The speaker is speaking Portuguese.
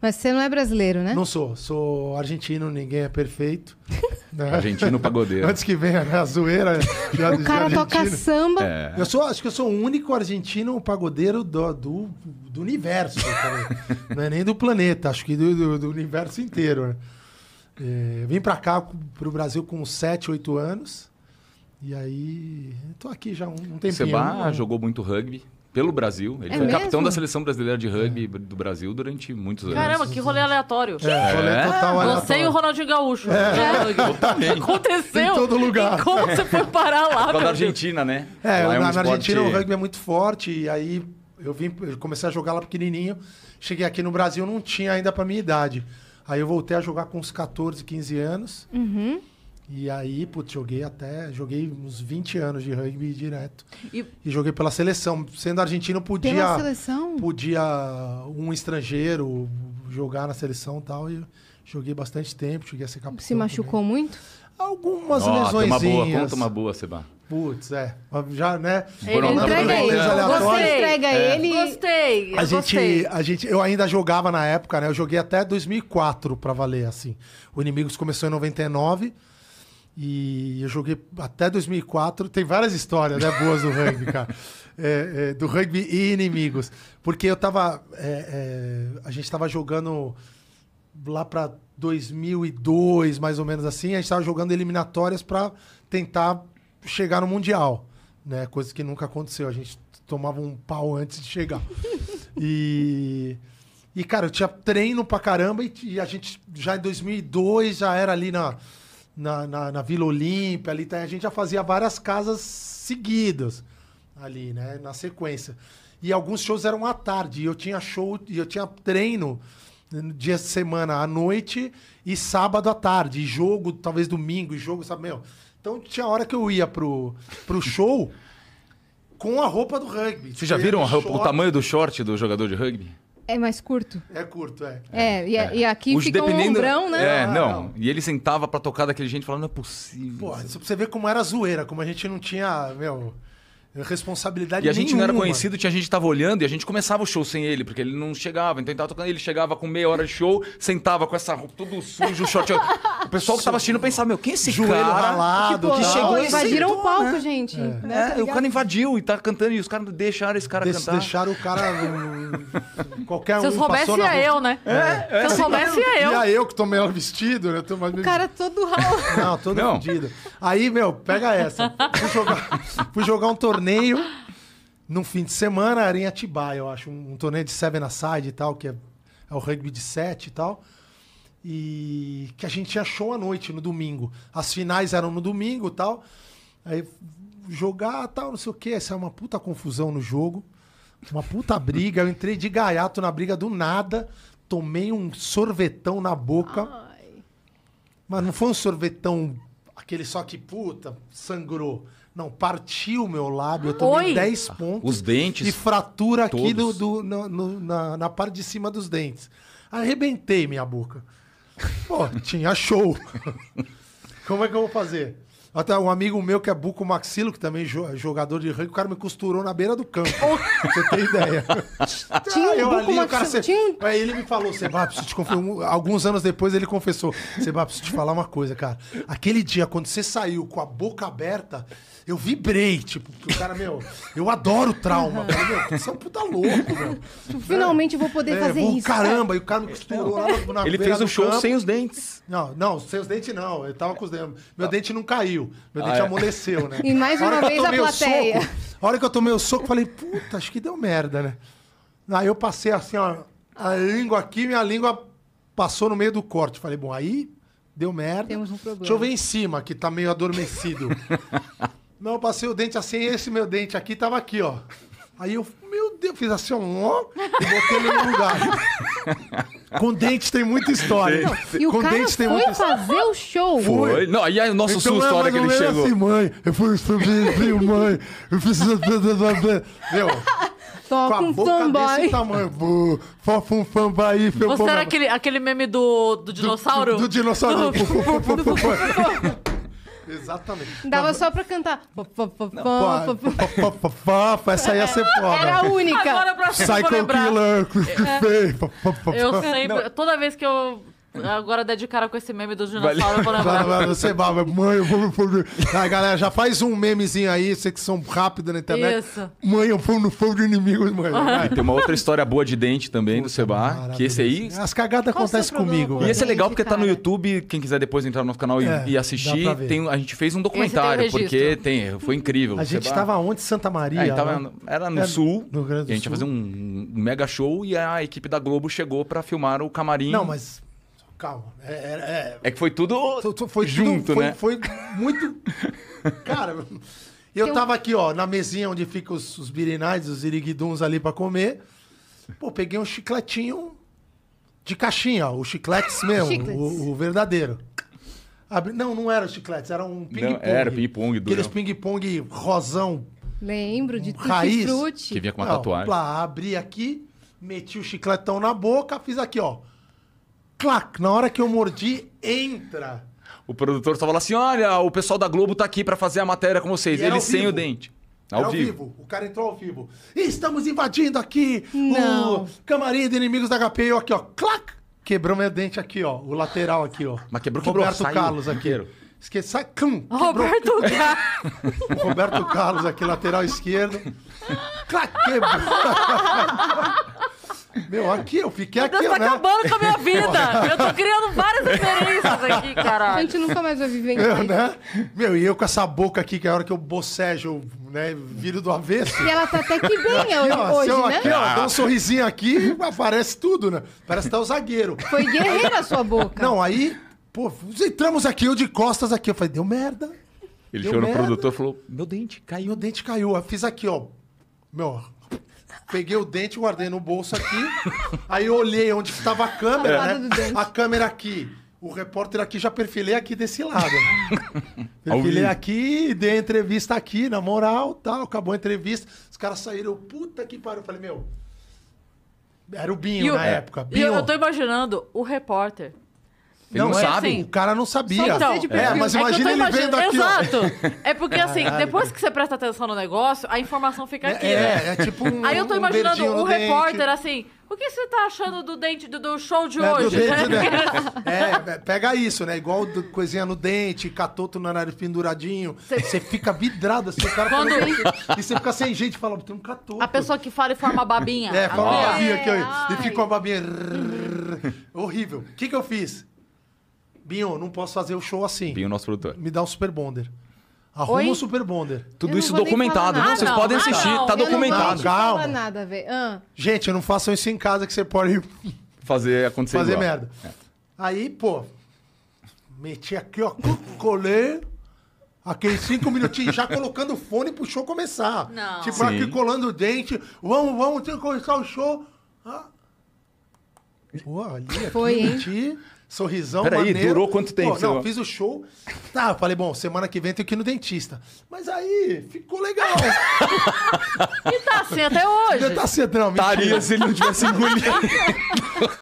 Mas você não é brasileiro, né? Não sou, sou argentino, ninguém é perfeito. né? Argentino pagodeiro. Antes que venha né, a zoeira. já- O cara toca samba. É. Eu sou, acho que eu sou o único argentino pagodeiro do, do, do universo. Não é nem do planeta, acho que do, do- do universo inteiro. né? É, vim pra cá, pro Brasil, com 7, 8 anos. E aí, tô aqui já um, um tempinho. Seba jogou muito rugby pelo Brasil. Ele É foi mesmo? capitão da seleção brasileira de rugby do Brasil durante muitos anos. Caramba, que rolê aleatório. É, rolê É? total Você e aleatório. o Ronaldinho Gaúcho. É. Totalmente. Aconteceu. Em todo lugar. E como você foi parar lá, Por da? Argentina, né? É, na, um na esporte- Argentina o rugby é muito forte, e aí eu vim, eu comecei a jogar lá pequenininho. Cheguei aqui no Brasil, não tinha ainda pra minha idade. Aí eu voltei a jogar com uns 14, 15 anos. Uhum. E aí, putz, joguei até. Joguei uns 20 anos de rugby direto. E- E joguei pela seleção. Sendo argentino, Pela podia. seleção? Podia um estrangeiro jogar na seleção e tal. E joguei bastante tempo, cheguei a ser capitão. Se machucou muito? também. Algumas Ó, tem lesões. uma boa, conta uma boa, Seba. Putz, é. Já, né? Ele entrega ele. Gostei. entrega É. ele. Gostei, A gente, gostei. a gente, eu ainda jogava na época, né? Eu joguei até 2004 pra valer, assim. O Inimigos começou em 99 e eu joguei até 2004. Tem várias histórias, né? Boas do rugby, cara. É, é, do rugby e Inimigos. Porque eu tava... é, é, a gente tava jogando lá pra 2002, mais ou menos assim. A gente tava jogando eliminatórias pra tentar chegar no Mundial, né? Coisa que nunca aconteceu. A gente tomava um pau antes de chegar. E, e cara, eu tinha treino pra caramba e, e a gente já em 2002 já era ali na, na, na, na Vila Olímpia, ali tá, a gente já fazia várias casas seguidas ali, né, na sequência. E alguns shows eram à tarde, e eu tinha show, e eu tinha treino no dia de semana à noite e sábado à tarde, e jogo, talvez domingo, e jogo, sabe, meu. Então tinha hora que eu ia pro, pro show com a roupa do rugby. Vocês já viram roupa- o tamanho do short do jogador de rugby? É mais curto. É curto, é. É, e, a- e aqui Os fica um dependendo- ombrão, né? É, Ah, não. E ele sentava pra tocar daquele jeito e falava, não é possível. Pô, isso pra você ver como era zoeira, como a gente não tinha, meu, responsabilidade E a gente não era nenhuma. conhecido, tinha gente que tava olhando e a gente começava o show sem ele, porque ele não chegava. Então ele tava tocando, ele chegava com meia hora de show, sentava com essa roupa tudo sujo, o short. O pessoal que tava assistindo pensava, meu, quem é esse Joelho cara? ralado, Tipo, tal. chegou e invadiram sentou, o palco, né? gente. né, tá É, o cara invadiu e tá cantando e os caras deixaram esse cara Des- cantar. deixaram o cara. Qualquer Se eu um soubesse, passou na ia eu, né? Se eu soubesse, ia eu. Ia eu que tô melhor vestido, né? Tô mais O cara todo ralo. Não, todo Não. fodido. Aí, meu, pega essa. Fui jogar, fui jogar um torneio num fim de semana, era em Atibaia, eu acho. Um, um torneio de seven aside e tal, que é, é o rugby de sete e tal. E que a gente tinha show à noite, no domingo. As finais eram no domingo e tal. Aí jogar tal, não sei o quê. Essa é uma puta confusão no jogo. Uma puta briga. Eu entrei de gaiato na briga do nada. Tomei um sorvetão na boca. Mas não foi um sorvetão, aquele só que, puta, sangrou. Não, partiu o meu lábio, eu tomei Oi? 10 pontos. Os dentes. E fratura aqui do, do- no- no- na, na parte de cima dos dentes. Arrebentei minha boca. Pô, tinha show. Como é que eu vou fazer? Até um amigo meu que é Buco Maxilo, que também é jo- jogador de rugby, o cara me costurou na beira do campo. pra você ter ideia. Tinha um eu Buco ali, o cara... Maxilo- tinha um- Aí ele me falou, Seba, preciso te confessar. Alguns anos depois ele confessou. Seba, preciso te falar uma coisa, cara. Aquele dia, quando você saiu com a boca aberta, eu vibrei, tipo, porque o cara, meu, eu adoro trauma. Eu Falei, meu, você é um puta louco, meu. Finalmente vou poder É, fazer vou- isso. Caramba, e o cara me costurou lá na, na Ele fez o show campo. sem os dentes. Não, não, seus dentes não. Eu tava com os dentes. Meu dente não caiu. Meu dente Ah, é? amoleceu, né? E mais A hora uma que eu vez a tomei o plateia. Soco, a hora que eu tomei o soco, eu falei, puta, acho que deu merda, né? Aí eu passei assim, ó, a língua aqui, minha língua passou no meio do corte. Falei, bom, aí deu merda. Temos um problema. Deixa eu ver em cima, que tá meio adormecido. não, eu passei o dente assim, esse meu dente aqui tava aqui, ó. Aí eu, meu Deus, fiz assim, ó, e botei ele no lugar. Com dente tem muita história. E o Com cara dente tem foi muita história. fazer o show. Foi. Não, e aí o nosso Então susto é a hora que ou ele chegou. Assim, mãe, eu fui sobreviver, mãe. Eu fiz. Meu, Só com a com boca fanboy. desse tamanho. Fofum fambaí, foi Você era aquele, aquele meme do, do dinossauro? Do, do dinossauro. Exatamente. Dava só pra cantar. Essa ia ser Era a foda. única. Agora sempre eu vou Psycho. Killer, pô, Eu sempre. Toda vez que eu. Agora der de cara com esse meme eu vou Vai, lembrar. vai, Você vai, mãe, eu vou no fogo. Aí, galera, já faz um memezinho aí, vocês que são rápidos na internet. Isso. Mãe, eu vou no fogo de inimigos, mãe. Vai. Tem uma outra história boa de dente também do Seba, que esse aí... As cagadas Qual acontecem comigo, com E esse é legal porque tá no. YouTube, quem quiser depois entrar no nosso canal e, É, e dá assistir, tem, a gente fez um documentário, registro. porque tem, foi incrível. A gente Seba- tava onde? Santa Maria? É, tava- né? era no É, sul, no do e a gente ia fazer um, um mega show e a equipe da Globo chegou pra filmar o camarim. Não, mas. Calma. É, é- É que foi tudo Tu- tu- foi junto, tudo, foi, né? Foi muito. Cara, eu tava aqui, ó, na mesinha onde ficam os, os birinais, os iriguiduns ali pra comer. Pô, peguei um chicletinho de caixinha, ó, o chicletes mesmo, Chicletes. o, o verdadeiro. Abri- Não, não era chicletes, era um ping-pong. era ping-pong, Aqueles ping-pong rosão. Lembro de Raiz. Que vinha com uma Não, tatuagem. Lá, abri aqui, meti o chicletão na boca, fiz aqui, ó. Clac, na hora que eu mordi, entra. O produtor só falou assim: olha, o pessoal da Globo tá aqui pra fazer a matéria com vocês. E Ele ao sem vivo. o dente. Era Ao vivo. O cara entrou ao vivo. Estamos invadindo aqui Não. o camarim de inimigos da HP. Eu aqui, ó. Clac! Quebrou meu dente aqui, ó. O lateral aqui, ó. Mas quebrou, quebrou, Roberto saiu Carlos aqui. inteiro. Esqueci. Sai, cum. Roberto Car- O Roberto Carlos aqui, lateral esquerdo. Clac! Quebrou. meu, aqui, eu fiquei aqui, Deus tá né? acabando com a minha vida. Eu tô criando várias referências aqui, A caralho. gente nunca mais vai viver em Eu, né? Meu, e eu com essa boca aqui, que é a hora que eu bocejo, né, viro do avesso. E ela tá até que bem Aqui, hoje, ó, se eu hoje, aqui, né? ó, dá um sorrisinho aqui, aparece tudo, né? Parece até o zagueiro. Foi guerreira a sua boca. Não, aí, pô, entramos aqui, eu de costas aqui. Eu falei, deu merda. Ele Deu chegou no merda. produtor e falou: meu dente caiu. meu dente caiu. Eu fiz aqui, ó. Meu, peguei o dente, guardei no bolso aqui. aí eu olhei onde estava a câmera, né? A câmera aqui. O repórter aqui já perfilei aqui desse lado. Né? Perfilei aqui, dei a entrevista aqui, na moral, tal. Acabou a entrevista. Os caras saíram, eu, puta que pariu. Eu falei, meu. Era o Binho E o- na época. E eu, Binho. eu tô imaginando o repórter. Ele não, Não, é sabe. assim. O cara não sabia. Então, é, perfil. mas É que eu imagina tô ele vendo aqui, ó. Exato. É porque assim, depois que você presta atenção no negócio, a informação fica aqui, É, né? é tipo um. Aí eu tô um imaginando o no dente. repórter assim, o que você tá achando do dente do, do show de É, hoje? dente, né? É, é, pega isso, né? Igual do- coisinha no dente, catoto no nariz penduradinho. Você fica vidrado assim, o cara Quando- fala, E você fica sem jeito, fala, tem um catoto. A pessoa que fala e forma babinha. É, fala uma Aqui, ó. babinha aqui, ó. E fica uma babinha. Horrível. O que, que eu fiz? Binho, não posso fazer o show assim. Binho, nosso produtor. Me dá um super bonder. Arruma Oi? um super bonder. Tudo Eu não isso documentado. Não, vocês não. podem Ah, assistir, não. tá Eu não documentado. te Calma. nada, velho. Ah, Gente, não façam isso em casa que você pode Fazer acontecer fazer igual. merda. Aí, pô, meti aqui, ó, colei. Aqueles cinco minutinhos, já colocando o fone pro show começar. Não. Tipo, Sim. aqui colando o dente. Vamos, vamos, tem que começar o show. Ah. Pô, ali, aqui, Foi, hein? sorrisão Peraí, maneiro. durou quanto tempo, Pô, não, fiz o show. Tá, eu falei, bom, semana que vem tenho que ir no dentista. Mas aí, ficou legal. E tá assim até hoje. Tá assim, não, mentira. Estaria se ele não tivesse engolido.